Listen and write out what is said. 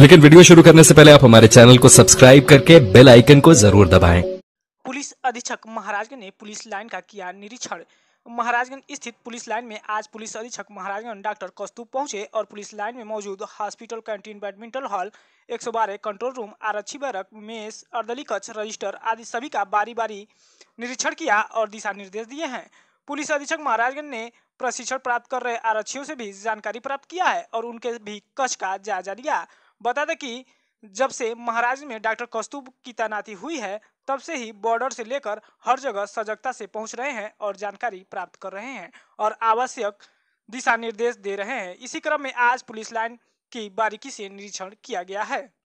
लेकिन वीडियो शुरू करने से पहले आप हमारे चैनल को सब्सक्राइब करके बेल आइकन को ज़रूर दबाएँ। पुलिस अधीक्षक महाराजगंज ने पुलिस लाइन का किया निरीक्षण। महाराजगंज स्थित पुलिस लाइन में आज पुलिस अधीक्षक महाराजगंज डॉक्टर कस्तूब पहुँचे और पुलिस लाइन में मौजूद hospital, canteen, badminton hall 112 control room, आरक्षी बैरक, मेस अर्दली कक्ष रजिस्टर आदि सभी का बारी बारी निरीक्षण किया और दिशा निर्देश दिए हैं। पुलिस अधीक्षक महाराजगंज ने प्रशिक्षण प्राप्त कर रहे आरक्षियों से भी जानकारी प्राप्त किया है और उनके भी कक्ष का जायजा लिया। बता दें कि जब से महाराज में डॉक्टर कस्तूब की तैनाती हुई है, तब से ही बॉर्डर से लेकर हर जगह सजगता से पहुँच रहे हैं और जानकारी प्राप्त कर रहे हैं और आवश्यक दिशा निर्देश दे रहे हैं। इसी क्रम में आज पुलिस लाइन की बारीकी से निरीक्षण किया गया है।